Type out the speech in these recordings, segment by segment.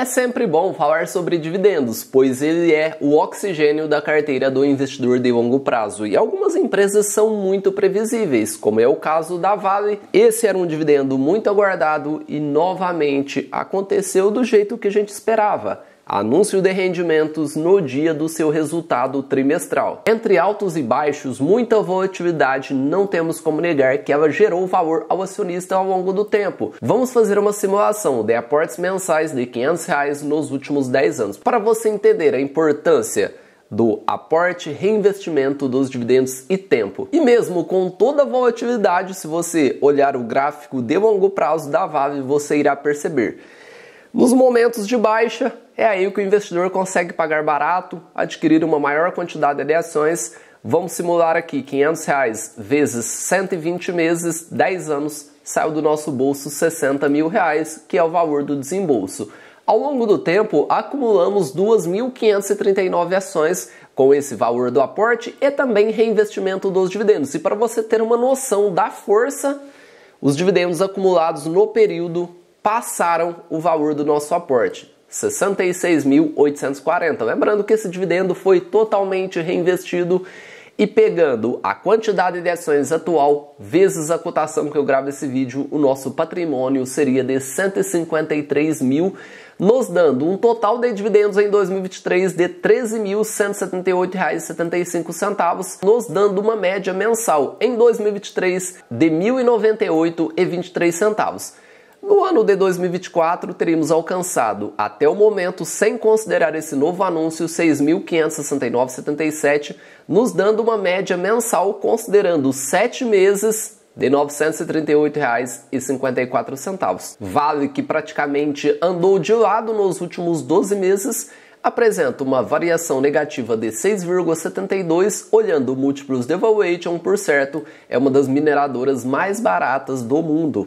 É sempre bom falar sobre dividendos, pois ele é o oxigênio da carteira do investidor de longo prazo e algumas empresas são muito previsíveis, como é o caso da Vale. Esse era um dividendo muito aguardado e novamente aconteceu do jeito que a gente esperava anúncio de rendimentos no dia do seu resultado trimestral. Entre altos e baixos, muita volatilidade, não temos como negar que ela gerou valor ao acionista ao longo do tempo. Vamos fazer uma simulação de aportes mensais de 500 reais nos últimos 10 anos, para você entender a importância do aporte, reinvestimento dos dividendos e tempo. E mesmo com toda a volatilidade, se você olhar o gráfico de longo prazo da Vale, você irá perceber. Nos momentos de baixa, é aí que o investidor consegue pagar barato, adquirir uma maior quantidade de ações. Vamos simular aqui 500 reais vezes 120 meses, 10 anos, saiu do nosso bolso 60 mil reais, que é o valor do desembolso. Ao longo do tempo, acumulamos 2.539 ações com esse valor do aporte e também reinvestimento dos dividendos. E para você ter uma noção da força, os dividendos acumulados no período passaram o valor do nosso aporte. 66.840. Lembrando que esse dividendo foi totalmente reinvestido e pegando a quantidade de ações atual vezes a cotação que eu gravo esse vídeo, o nosso patrimônio seria de 153 mil, nos dando um total de dividendos em 2023 de R$ 13.178,75, nos dando uma média mensal em 2023 de R$ 1.098,23. No ano de 2024, teríamos alcançado, até o momento, sem considerar esse novo anúncio, 6.569,77, nos dando uma média mensal, considerando 7 meses de R$ 938,54. Vale que praticamente andou de lado nos últimos 12 meses, apresenta uma variação negativa de 6,72, olhando múltiplos de valuation, por certo, é uma das mineradoras mais baratas do mundo.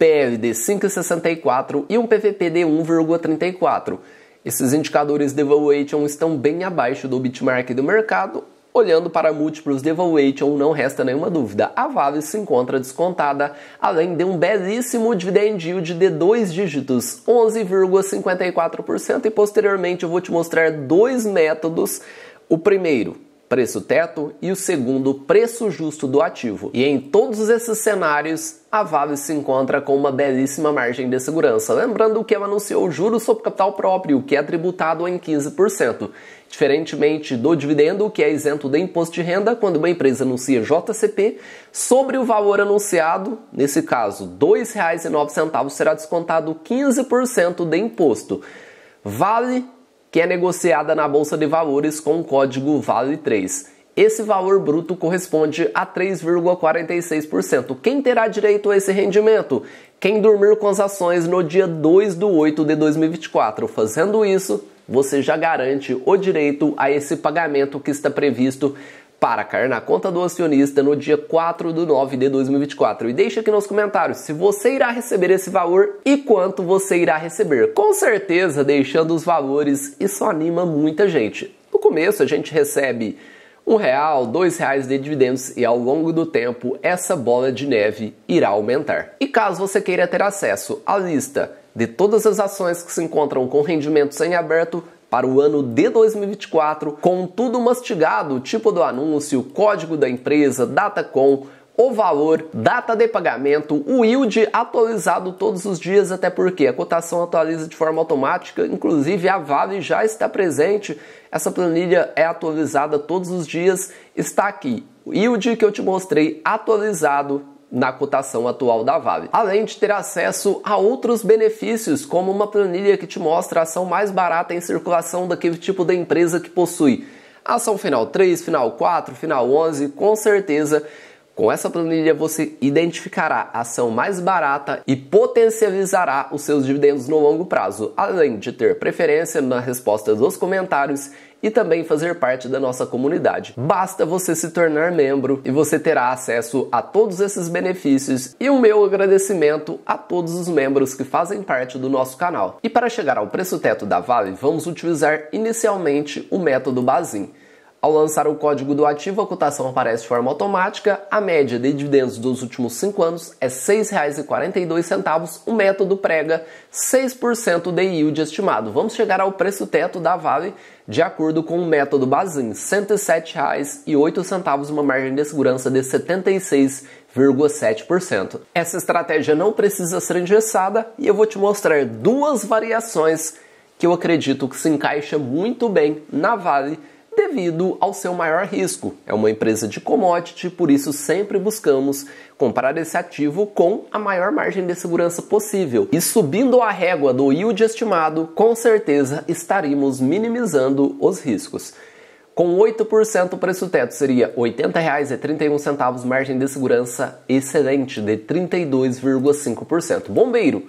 PL de 5,64 e um PVP de 1,34. Esses indicadores de valuation estão bem abaixo do benchmark do mercado. Olhando para múltiplos de valuation, não resta nenhuma dúvida, a Vale se encontra descontada, além de um belíssimo dividend yield de dois dígitos, 11,54%, e posteriormente eu vou te mostrar dois métodos. O primeiro, preço teto, e o segundo, preço justo do ativo. E em todos esses cenários, a Vale se encontra com uma belíssima margem de segurança. Lembrando que ela anunciou juros sobre capital próprio, que é tributado em 15%. Diferentemente do dividendo, que é isento de imposto de renda, quando uma empresa anuncia JCP, sobre o valor anunciado, nesse caso R$ 2,09, será descontado 15% de imposto. Vale que é negociada na Bolsa de Valores com o código VALE3. Esse valor bruto corresponde a 3,46%. Quem terá direito a esse rendimento? Quem dormir com as ações no dia 2 de 8 de 2024. Fazendo isso, você já garante o direito a esse pagamento que está previsto para cair na conta do acionista no dia 4 de 9 de 2024. E deixe aqui nos comentários se você irá receber esse valor e quanto você irá receber. Com certeza, deixando os valores, isso anima muita gente. No começo a gente recebe um real, dois reais de dividendos e ao longo do tempo essa bola de neve irá aumentar. E caso você queira ter acesso à lista de todas as ações que se encontram com rendimentos em aberto, para o ano de 2024, com tudo mastigado, tipo do anúncio, código da empresa, data com, o valor, data de pagamento, o yield atualizado todos os dias, até porque a cotação atualiza de forma automática, inclusive a Vale já está presente. Essa planilha é atualizada todos os dias, está aqui. O yield que eu te mostrei atualizado na cotação atual da Vale. Além de ter acesso a outros benefícios, como uma planilha que te mostra a ação mais barata em circulação daquele tipo de empresa que possui ação final 3, final 4, final 11, com certeza com essa planilha você identificará a ação mais barata e potencializará os seus dividendos no longo prazo, além de ter preferência na resposta dos comentários e também fazer parte da nossa comunidade. Basta você se tornar membro e você terá acesso a todos esses benefícios e o meu agradecimento a todos os membros que fazem parte do nosso canal. E para chegar ao preço teto da Vale, vamos utilizar inicialmente o método Bazin. Ao lançar o código do ativo, a cotação aparece de forma automática. A média de dividendos dos últimos 5 anos é R$ 6,42. O método prega 6% de yield estimado. Vamos chegar ao preço teto da Vale de acordo com o método Bazin, R$ 107,08, uma margem de segurança de 76,7%. Essa estratégia não precisa ser engessada e eu vou te mostrar duas variações que eu acredito que se encaixa muito bem na Vale devido ao seu maior risco. É uma empresa de commodity, por isso sempre buscamos comparar esse ativo com a maior margem de segurança possível. E subindo a régua do yield estimado, com certeza estaríamos minimizando os riscos. Com 8% o preço teto seria R$ 80,31, margem de segurança excelente de 32,5%. Bombeiro,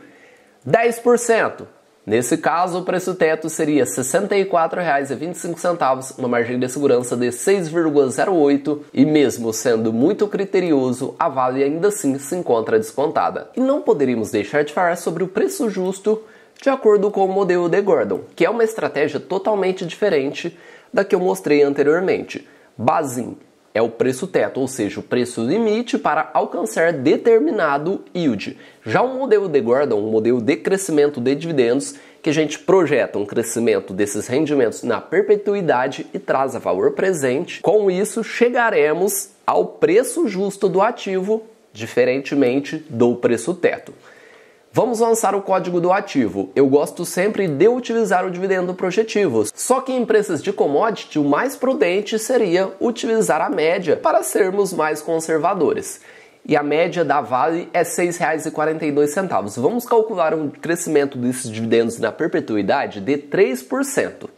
10%. Nesse caso, o preço teto seria R$ 64,25, uma margem de segurança de 6,08 e mesmo sendo muito criterioso, a Vale ainda assim se encontra descontada. E não poderíamos deixar de falar sobre o preço justo de acordo com o modelo de Gordon, que é uma estratégia totalmente diferente da que eu mostrei anteriormente. Basin é o preço teto, ou seja, o preço limite para alcançar determinado yield. Já o modelo de Gordon, um modelo de crescimento de dividendos, que a gente projeta um crescimento desses rendimentos na perpetuidade e traz a valor presente. Com isso, chegaremos ao preço justo do ativo, diferentemente do preço teto. Vamos lançar o código do ativo. Eu gosto sempre de utilizar o dividendo projetivo. Só que em empresas de commodity, o mais prudente seria utilizar a média para sermos mais conservadores. E a média da Vale é R$ 6,42. Vamos calcular um crescimento desses dividendos na perpetuidade de 3%.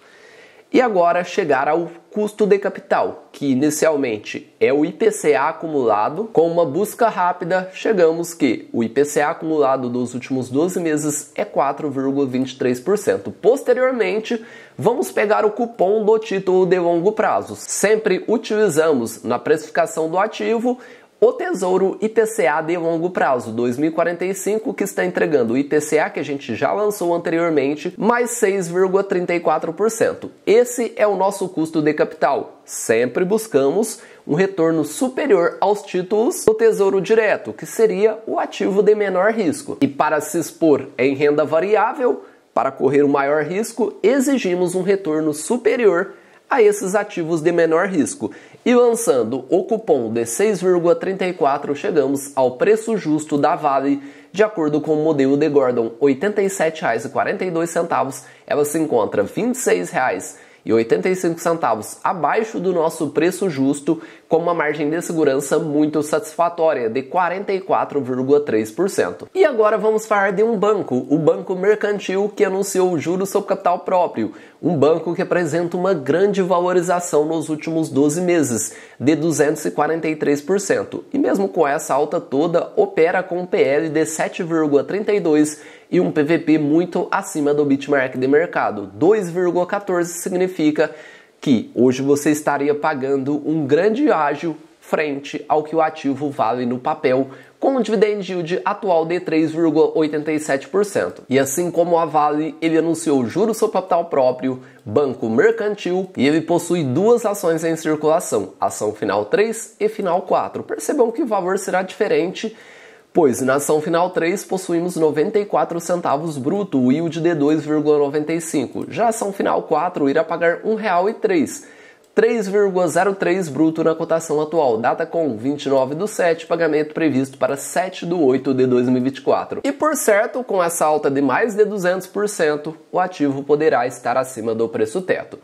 E agora chegar ao custo de capital, que inicialmente é o IPCA acumulado. Com uma busca rápida, chegamos que o IPCA acumulado dos últimos 12 meses é 4,23%. Posteriormente, vamos pegar o cupom do título de longo prazo. Sempre utilizamos na precificação do ativo o Tesouro IPCA de longo prazo 2045, que está entregando o IPCA que a gente já lançou anteriormente, mais 6,34%. Esse é o nosso custo de capital. Sempre buscamos um retorno superior aos títulos do Tesouro Direto, que seria o ativo de menor risco. E para se expor em renda variável, para correr o maior risco, exigimos um retorno superior a esses ativos de menor risco. E lançando o cupom de 6,34, chegamos ao preço justo da Vale, de acordo com o modelo de Gordon, R$ 87,42. Ela se encontra R$ 26,00 e 85 centavos abaixo do nosso preço justo, com uma margem de segurança muito satisfatória de 44,3%. E agora vamos falar de um banco, o Banco Mercantil, que anunciou juros sobre capital próprio, um banco que apresenta uma grande valorização nos últimos 12 meses, de 243%. E mesmo com essa alta toda, opera com um PL de 7,32 e um PVP muito acima do benchmark de mercado. 2,14 significa que hoje você estaria pagando um grande ágio frente ao que o ativo vale no papel, com um dividend yield atual de 3,87%. E assim como a Vale, ele anunciou juros sobre capital próprio, banco mercantil, e ele possui duas ações em circulação, ação final 3 e final 4. Percebam que o valor será diferente pois na ação final 3 possuímos 94 centavos bruto, o yield de 2,95. Já a ação final 4 irá pagar R$ 1,03. 3,03 bruto na cotação atual, data com 29 do 7, pagamento previsto para 7 do 8 de 2024. E por certo, com essa alta de mais de 200%, o ativo poderá estar acima do preço teto.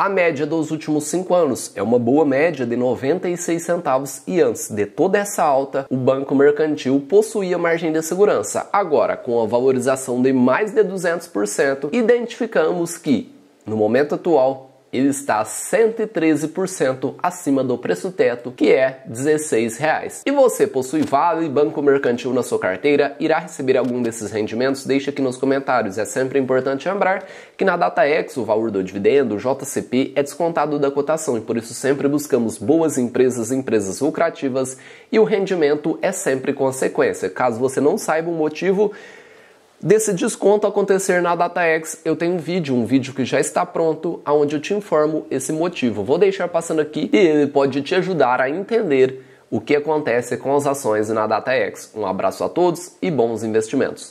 A média dos últimos 5 anos é uma boa média de 96 centavos e antes de toda essa alta, o banco mercantil possuía margem de segurança. Agora, com a valorização de mais de 200%, identificamos que, no momento atual, ele está 113% acima do preço teto, que é R$ 16,00. E você possui Vale Banco Mercantil na sua carteira? Irá receber algum desses rendimentos? Deixe aqui nos comentários. É sempre importante lembrar que na DataX o valor do dividendo, o JCP, é descontado da cotação e por isso sempre buscamos boas empresas, empresas lucrativas e o rendimento é sempre consequência. Caso você não saiba o motivo, desse desconto acontecer na DataX, eu tenho um vídeo, um vídeo que já está pronto, onde eu te informo esse motivo. Vou deixar passando aqui e ele pode te ajudar a entender o que acontece com as ações na DataX. Um abraço a todos e bons investimentos.